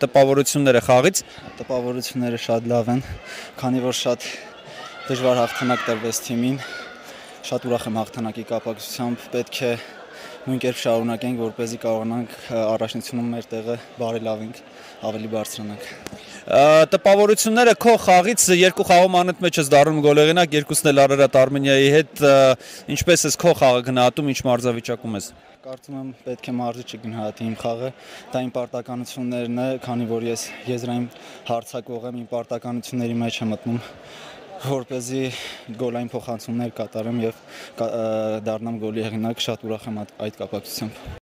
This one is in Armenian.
տպավորությունները խաղից։ Տպավորությունները շատ լավ են, քանի որ շատ դժվար հաղթանակ տրվեց թիմին։ Շատ ուրախ եմ հաղթանակի կապակցությամբ, պետք է նույն կերպ շարունակենք, որ เป զի կարողանանք առաջնությունում մեր տեղը բարելավենք, ավելի բարձրանանք։ Տպավորությունները քո խաղից երկու խաղում անըտ մեջ ես դառնում գոլեղենակ, երկուսն էլ Արարատ Արմենիայի հետ, ինչպես ես քո խաղը գնահատում, ինչ մարզավիճակում ես։ Կարծում եմ պետք է մարզի չգնահատի իմ խաղը, դա իմ պարտականություններն է, քանի որ ես եզրային հարցակող եմ, իմ պարտականությունների մեջ եմ մտնում որ เป զի գոլային փոխանցումներ կատարեմ եւ դառնամ գոլի հեղինակ շատ ուրախ եմ այդ կապակցությամբ